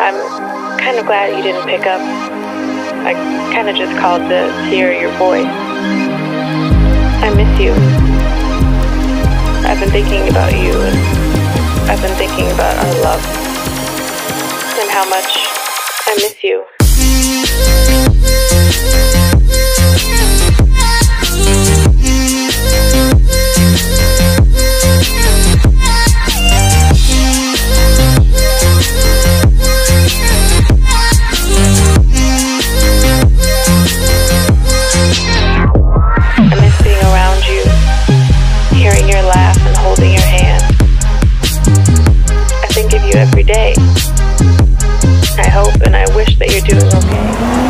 I'm kind of glad you didn't pick up. I kind of just called to hear your voice. I miss you. I've been thinking about you, and I've been thinking about our love, and how much I miss you. You every day. I hope and I wish that you're doing okay.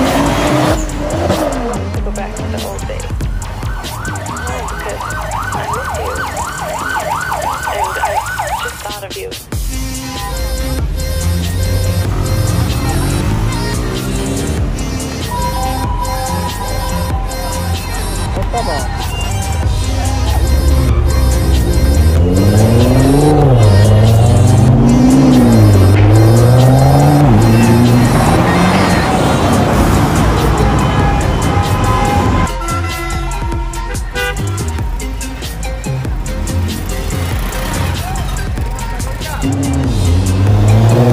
The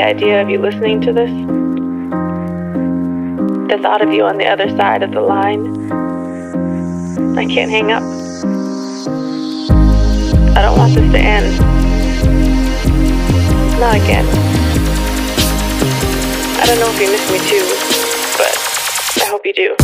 idea of you listening to this, the thought of you on the other side of the line, I can't hang up. I don't want this to end. Not again. I don't know if you miss me too, but I hope you do.